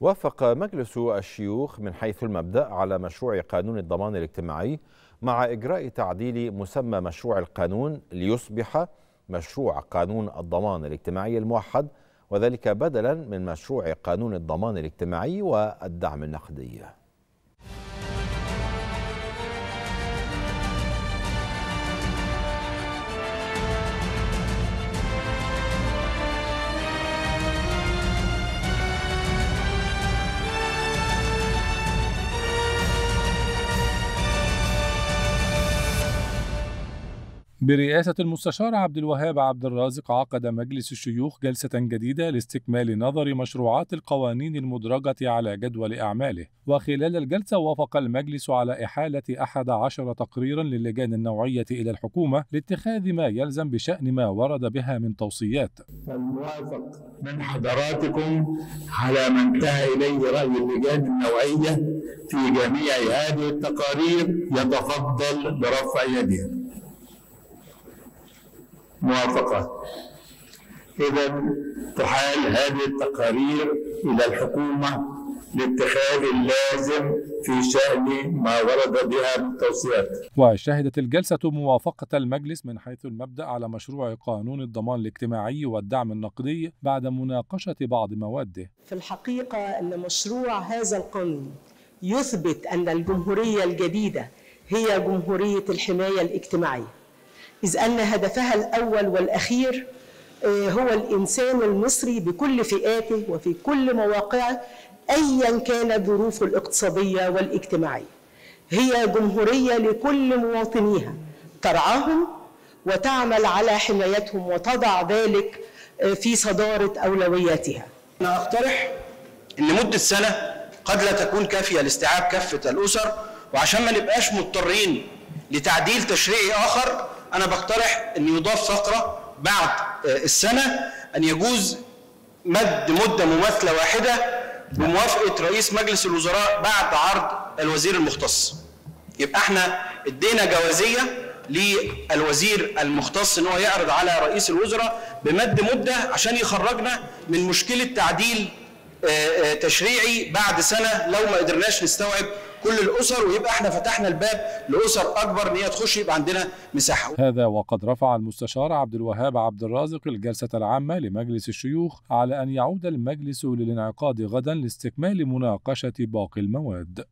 وافق مجلس الشيوخ من حيث المبدأ على مشروع قانون الضمان الاجتماعي مع إجراء تعديل مسمى مشروع القانون ليصبح مشروع قانون الضمان الاجتماعي الموحد وذلك بدلا من مشروع قانون الضمان الاجتماعي والدعم النقدي. برئاسة المستشار عبد الوهاب عبد الرازق عقد مجلس الشيوخ جلسة جديدة لاستكمال نظر مشروعات القوانين المدرجة على جدول أعماله. وخلال الجلسة وافق المجلس على إحالة أحد عشر تقريرا للجان النوعية إلى الحكومة لاتخاذ ما يلزم بشأن ما ورد بها من توصيات. فالموافق من حضراتكم على ما انتهى إليه رأي اللجان النوعية في جميع هذه التقارير يتفضل برفع يده موافقة. إذا تحال هذه التقارير إلى الحكومة لاتخاذ اللازم في شأن ما ورد بها من توصيات. وشهدت الجلسة موافقة المجلس من حيث المبدأ على مشروع قانون الضمان الاجتماعي والدعم النقدي بعد مناقشة بعض مواده في الحقيقة أن مشروع هذا القانون يثبت أن الجمهورية الجديدة هي جمهورية الحماية الاجتماعية. إذ أن هدفها الأول والأخير هو الإنسان المصري بكل فئاته وفي كل مواقعه أيا كانت ظروفه الاقتصادية والاجتماعية. هي جمهورية لكل مواطنيها. ترعاهم وتعمل على حمايتهم وتضع ذلك في صدارة أولوياتها. أنا أقترح أن مدة سنة قد لا تكون كافية لاستيعاب كافة الأسر وعشان ما نبقاش مضطرين لتعديل تشريعي آخر أنا بقترح أن يضاف فقرة بعد السنة أن يجوز مد مدة مماثلة واحدة بموافقة رئيس مجلس الوزراء بعد عرض الوزير المختص. يبقى إحنا ادينا جوازية للوزير المختص إن هو يعرض على رئيس الوزراء بمد مدة عشان يخرجنا من مشكلة تعديل تشريعي بعد سنة لو ما قدرناش نستوعب كل الأسر ويبقى إحنا فتحنا الباب لأسر أكبر إن هي تخش يبقى عندنا مساحة. هذا وقد رفع المستشار عبد الوهاب عبد الرازق الجلسة العامة لمجلس الشيوخ على أن يعود المجلس للانعقاد غدا لاستكمال مناقشة باقي المواد.